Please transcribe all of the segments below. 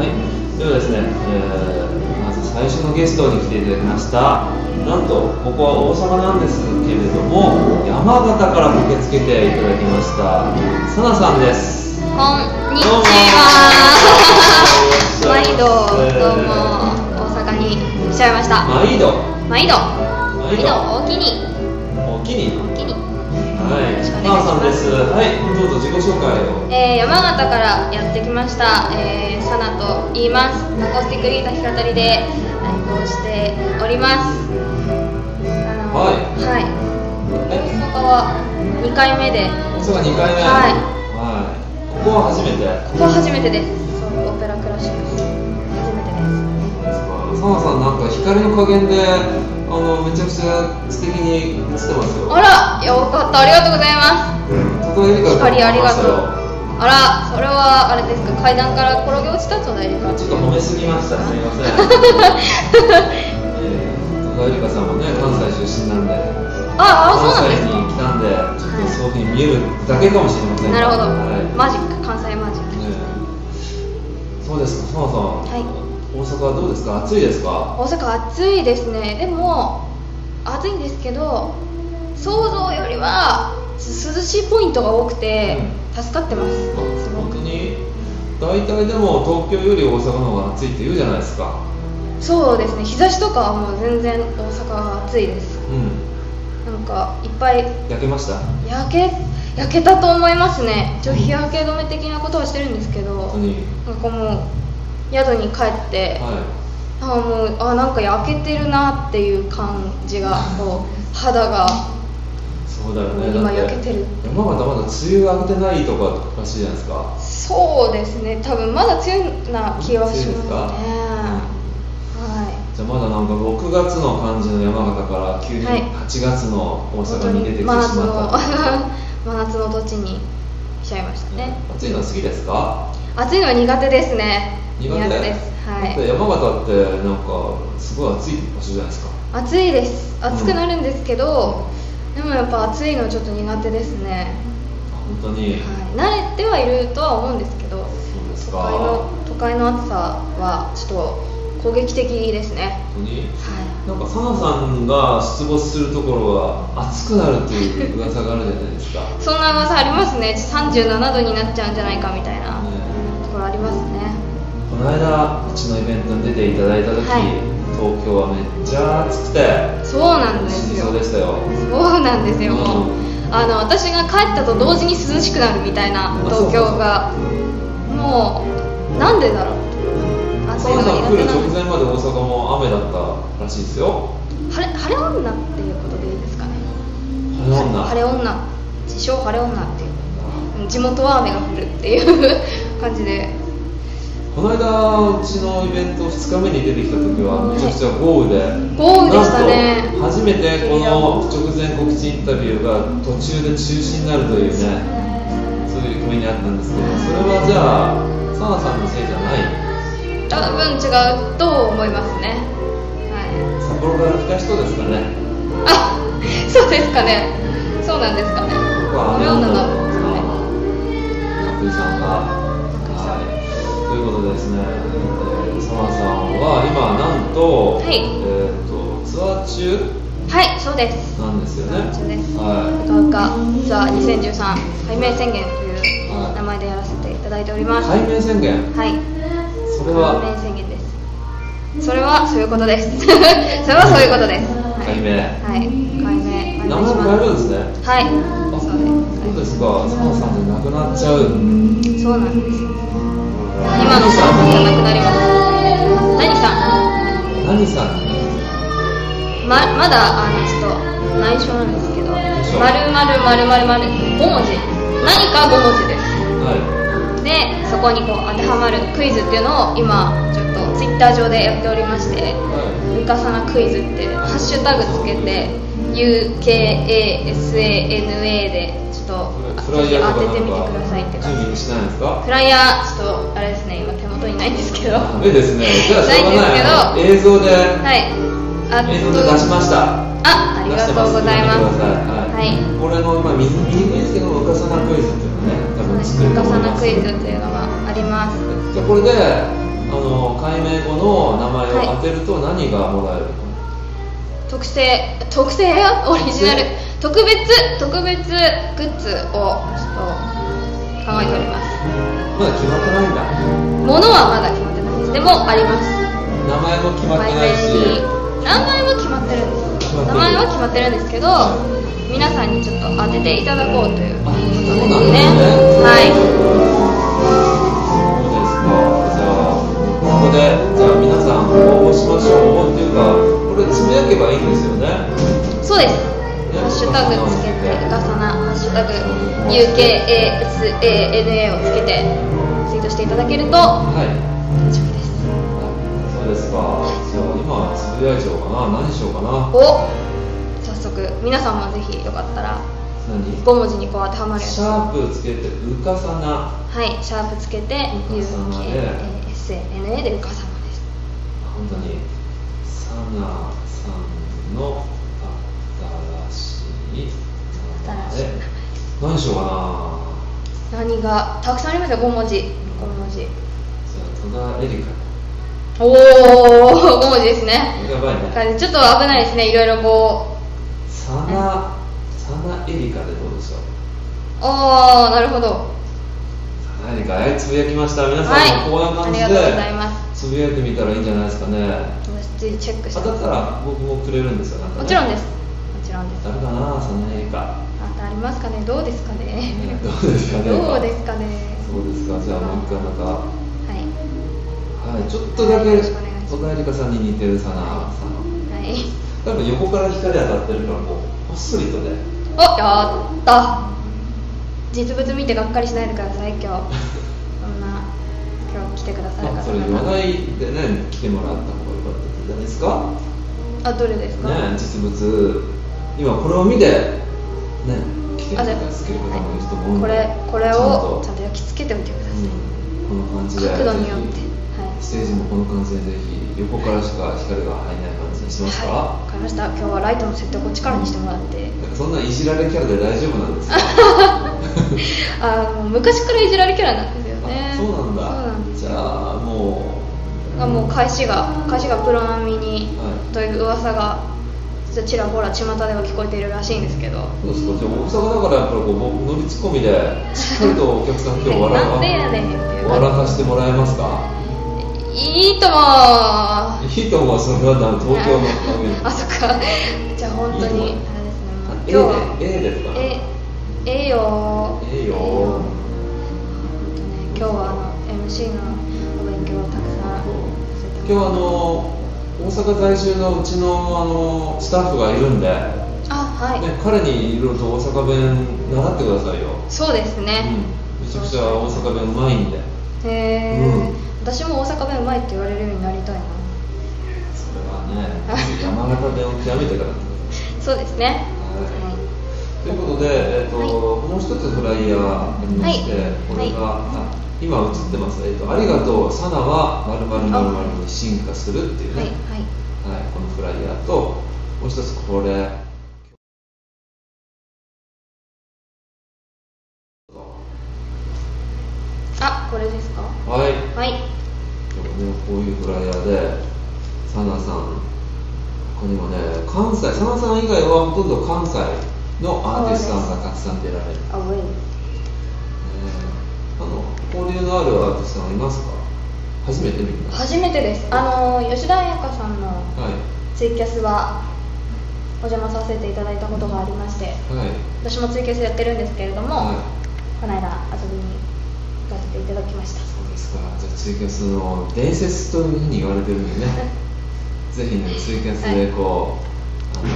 はい、ではですね、えー、まず最初のゲストに来ていただきました。なんと、ここは大阪なんですけれども、山形から駆けつけていただきました。さなさんです。こんにちは。毎度どうも大阪に来ちゃいました。毎度毎度。毎度おおきにおおきに。はい、さよさんです。はい、どうぞ自己紹介を。えー、山形からやってきました、えー、サナと言います。アコースティックギター弾き語りでライブをしております。はいはい。え大阪は2回目で、大阪2回目。はいはい。ここは初めて？ここは初めてです。そう、オペラクラシック初めてです。さなさんなんか光の加減であのめちゃくちゃ素敵に映ってますよ。あら、よかった、ありがとうございます。高井絵里香光ありがとうう。あら、それはあれですか、階段から転げ落ちたんじゃないですか。ちょっと褒めすぎました。すみません。えー高井絵里香さんもね関西出身なんで。ああ、そうなんです関西に来たんでちょっとそういうふうに見えるだけかもしれませんが。なるほど、はい。マジック、関西マジック。ねそうですか、さん。はい大阪はどうですか？暑いですか？大阪暑いですね、でも、暑いんですけど、想像よりはす涼しいポイントが多くて、助かってます、すごく。本当に？大体でも東京より大阪の方が暑いって言うじゃないですか。そうですね、日差しとかはもう全然大阪は暑いです。うん。なんかいっぱい焼けました？焼け焼けたと思いますね、一応日焼け止め的なことはしてるんですけど、本当に。なんかもう宿に帰って、はあもうあなんか焼けてるなっていう感じが こう肌がい。そうだよね。今焼けてる山形まだ梅雨が明けてないとからしいじゃないですか。そうですね多分まだ梅雨な気はしますねはじゃあまだなんか6月の感じの山形から急にはい8月の大阪に出てきてしま真夏のった。真夏の土地に来ちゃいましたね。暑いの好きですか？暑いのは苦手ですね。苦手？です。はい。山形ってなんかすごい暑い場所じゃないですか。暑いです。暑くなるんですけど、でもやっぱ暑いのちょっと苦手ですね、あ本当に？はい、慣れてはいるとは思うんですけどそうですか。都会の暑さはちょっと攻撃的ですね。本当に？はなんかサナさんが出没するところは暑くなるっていう噂があるじゃないですか。いそんな噂ありますね。37度になっちゃうんじゃないかみたいな。ねところありますね。この間うちのイベントに出ていただいた時、はい。東京はめっちゃ暑くてそうなんですよ。そうでしたよ。そうなんですよ、もううあの私が帰ったと同時に涼しくなるみたいな東京が。もうなんでだろう？暑いのがサナさん来る直前まで大阪も雨だったらしいですよ。晴れ晴れ女っていうことでいいですかね？晴れ女。晴れ女。自称晴れ女っていう。うん地元は雨が降るっていう 感じで。この間うちのイベント2日目に出てきた時はめちゃくちゃ豪雨で、豪雨でしたね。初めてこの直前告知インタビューが途中で中止になるというねそういう目にあったんですけどそれはじゃあサナさんのせいじゃない？多分違うと思いますね。はい。札幌から来た人ですかね？あそうですかね。そうなんですかね。僕は晴れ女なんですかね。さんがはい。ということでですね、えー、サナさんは今なんと,、はい。えー、とツアー中？はいそうです。なんですよね。は高岡ツアー2013解明宣言というはい名前でやらせていただいております。い解明宣言。はい。それは？解明宣言です。それはそういうことです。それはそういうことです。はい。解明。はい。解明。名前変えるんですね？はい。あそうそうです。かサナさんで亡くなっちゃう。ですそうなんです。よ今のサンさんじゃなくなります。何さん？何さん？ままだあのちょっと内緒なんですけど。緒。まるまるまるまるまる5文字。何か5文字ですはでそこにこう当てはまるクイズっていうのを今ちょっとツイッター上でやっておりましてい。はルカサナクイズってハッシュタグつけて UKASANA でちょっと当ててみてくださいってか感じ。準備しないんですか？フライヤーちょっとあれですね今手元にないんですけど。はダメですね。じゃあしょうがない。映像でい。あ映像で出しました。あありがとうございます。はい、はい。これの今見見にくいんですけどルカサナクイズっていうのね多分作るとルカサ思いますナクイズっていうのがあります。じゃあこれでの解明後の名前を当てると何がもらえるの、特製特製オリジナル。特別特別グッズをちょっと考えております。まだ決まってないんだ。ものはまだ決まってないです。でもあります。名前も決まってないし。名前も決まってるんです名前は決まってるんですけど皆さんにちょっと当てていただこうというあことですね。ね。はい。そうですかじゃあここでじゃあ皆さん応募しましょうっていうかこれつぶやけばいいんですよね。そうです。ハッシュタグつけて、うかさな、ハッシュタグ、UKASANA をつけて、ツイートしていただけるとはい。大丈夫です。そうですかじゃあ今つぶやいちゃおうかな。何しようかな。お早速、皆さんもぜひよかったら、何？5文字にこう当てはまる。シャープつけてうかさな。はい、シャープつけて、うかさまで。うかさまです。本当にサナさんの新しい名前新しい名前。何しようかな。何が、たくさんありますよ、5文字。5文字。じゃあ戸田恵梨香おー、5文字ですね。やばいね。ちょっと危ないですね、いろいろこう。サナサナエリカでどうでしょうあー、なるほど。サナエリカはいつぶやきました。皆さんはい。もこんな感じでありがとうございます。つぶやいてみたらいいんじゃないですかね。私ぜひチェックして当たったら僕もくれるんですよね。もちろんです。もちろんです。誰かなサナエリカ。当たりますかね。どうですかねどうですかね。どうですかね。そうですか。じゃあもう一回またはいはい、ちょっとだけ戸田恵梨香さんに似てるさんはい。多分横から光当たってるからこうほっそりとね。おやった。実物見てがっかりしないでください今日。そんな今日来てくださるまあ、方それ言わがないでね来てもらった方がよかったんじゃないですか？あどれですか、ね実物。今これを見てね来てくだあじゃあさる方もいると思うんでこれこれをちゃんと焼き付けておいてください、うん、この感じで。角度によってステージもこの感じでぜひ横からしか光が入らない感じにしますか、はい、わかりました。今日はライトの設定をこっちからにしてもらって。そんないじられキャラで大丈夫なんですか？あもう昔からいじられキャラなんですよね。あそうなんだ。じよゃあもあもう返しが返しがプロ並みに、はい。という噂がちらほら巷では聞こえているらしいんですけど。うどうですか。じゃあ大阪だからやっぱりこう乗りツッコミでしっかりとお客さん今日笑なんでやねんっていう笑かしてもらえますか？いいとも。いいと思うそれはな東京のあそっか。じゃあ本当にいいあれですねもう今日は A で A でとか？なえええよ。ええよ今日はあの MC のお勉強をたくさん今日あの大阪在住のうちのあのスタッフがいるんで、ね、あはい、彼にいろいろと大阪弁習ってくださいよ、そうですね、うん、めちゃくちゃ大阪弁うまいんで。へえ、うん私も大阪弁うまいって言われるようになりたいな。それはね山形弁を極めてから。そうですね。はい。ということで、えーとはい。もう一つフライヤーありまして、はい。これが、はあ今映ってます、えーと「ありがとう、サナは〇〇〇〇に進化する」っていうね、はいこのフライヤーともう一つこれあこれですかはいはいねこういうフライヤーでサナさんここにもね関西サナさん以外はほとんど関西のアーティストさんがたくさん出られる。あウェイあの交流のあるアーティストさんいますか？初めて見る初めてです。あの吉田彩香さんのはい。ツイキャスはお邪魔させていただいたことがありましてはい。私もツイキャスやってるんですけれども、はい。この間遊びにていただきました。そうですか。じゃあツイキャスの伝説というふうに言われてるんでね。ぜひねツイキャスでこう、あの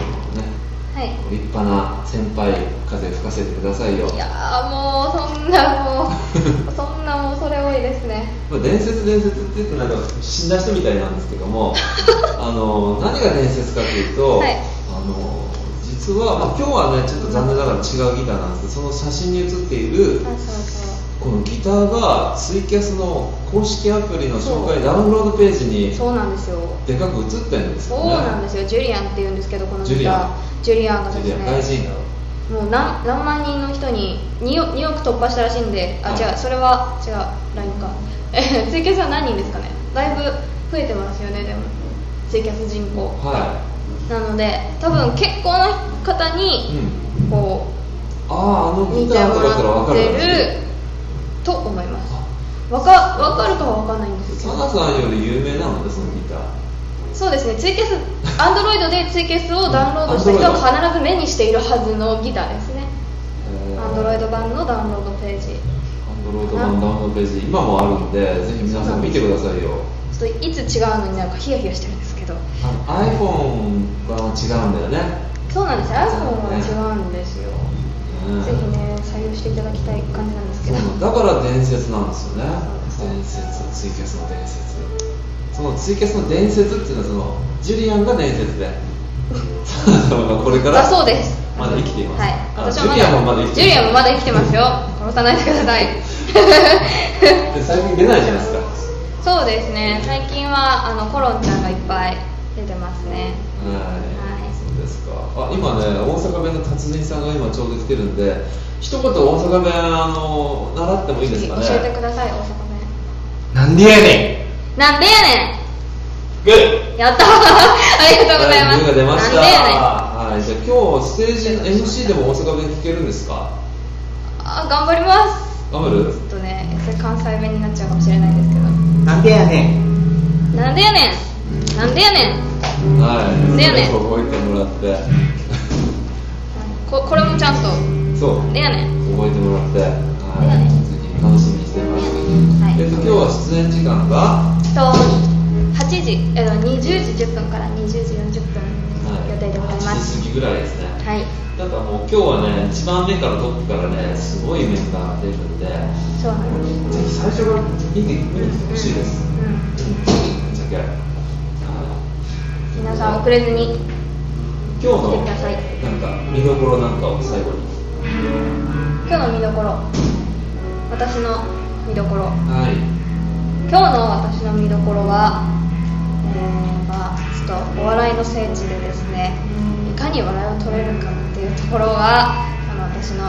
ねはい。立派な先輩風吹かせてくださいよ。いやーもうそんなもう そんなもうそれ多いですね。まあ伝説伝説って言ってなんか死んだ人みたいなんですけども あの何が伝説かというと、はい。あの実は、まあ、今日はねちょっと残念ながら違うギターなんですけどその写真に写っているうそうこのギターがツイキャスの公式アプリの紹介ダウンロードページにそうなんですよ。でかく写ってるんですよそうねなんですよ。ジュリアンって言うんですけどこのジュリアン。ギタージュリアンがですジュリアン大ね人だろもう何何万人の人に 2, 億2億突破したらしいんであ、はい。違う。それは違う。LINE か。ツイキャスは何人ですかね。だいぶ増えてますよねでも。ツイキャス人口。はなので多分結構な方い、にうん、こあああのギターとかだったら分かると思います。わかわかるかは分かんないんですけサどナさんより有名なのでそのギター。そうですね。ツイキャスアンドロイドでツイキャスをダウンロードした人は必ず目にしているはずのギターですね。アンドロイド版のダウンロードページ。アンドロイド版ダウンロードページ。今もあるんでぜひ皆さん見てくださいよ。ちょっといつ違うのになるかヒヤヒヤしてるんですけど。iPhone は違うんだよね、そうなんです。よ iPhone は違うんですよ、うん、ぜひね採用していただきたい感じなんですけど。だから伝説なんですよね。伝説ツイキャスの伝説。そのツイキャスの伝説っていうのはそのジュリアンが伝説で。これからだそうです。まだ生きています、はい。ジュリアンもまだ生きてジュリアンもまだ生きてますよ。殺さないでください。で最近出ないじゃないですか。そうですね。最近はあのコロンちゃんがいっぱい出てますね。はい、ですか。あ今ね大阪弁の達人さんが今ちょうど来てるんで一言大阪弁あの習ってもいいですかね。教えてください大阪なんでやね弁なんでやねグッ。んやったありがとうございます。グーが出ました。なんでやねん。はいじゃあ今日ステージ MC でも大阪弁聞けるんですか？あ頑張ります。頑張る？ちょっとねそれ関西弁になっちゃうかもしれないですけど。んなんでやねん。なんでやねんなんでやねん。はい。だよねそれを覚えてもらって。ここれもちゃんと。そう。でやねん。覚えてもらって。はい。ぜひ楽しみにしてます。はい。えっと今日は出演時間が？と8時えっと20時10分から20時40分予定でございま8す時過ぎぐらいですね。はい。なんかもう今日はね1番目からトップからねすごいメンバーが出るんで。ぜそうなんです。ひ最初から見て見に来てほしいです。うん。うん。ぶっちゃけ。はい皆さん遅れずに今日の来てください。なんか見どころなんかを最後に。今日の見どころ。私の見どころ。はい。今日の私の見どころは、えーまあ、ちょっとお笑いの聖地でですねいかに笑いを取れるかっていうところがあの私の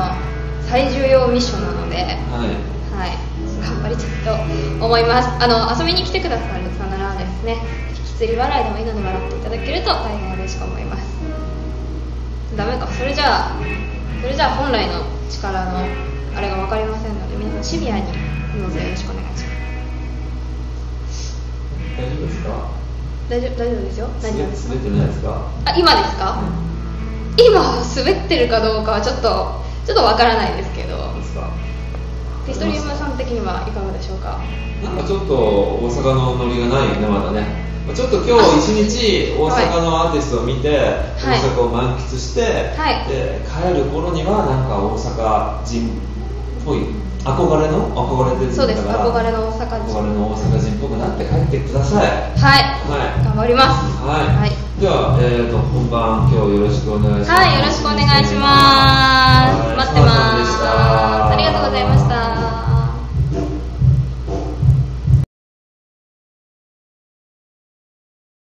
最重要ミッションなので、はい。はい、頑張りたいと思います。あの遊びに来てくださる方ならですね引きつり笑いでもいいので笑っていただけると大変嬉しく思います。ダメか。それじゃあそれじゃあ本来の力のあれが分かりませんので皆さんシビアにどうぞよろしくお願いします。大丈夫ですか？大丈夫大丈夫ですよ。何がですか滑ってないですか。あ今ですか、今滑ってるかどうかはちょっとちょっとわからないですけど。どうですか。ピストリウムさん的にはいかがでしょうか？なんかちょっと大阪のノリがないよねまだねちょっと今日一日大阪のアーティストを見て、はい。大阪を満喫して、はい。で帰る頃にはなんか大阪人っぽい憧れの憧れてるそうです。憧れの大阪人。憧れの大阪人っぽくなって帰ってください。はい。はい。頑張ります。はい、はい。では、えー、と本番今日よろしくお願いします。はいよろしくお願いします。はい。待ってます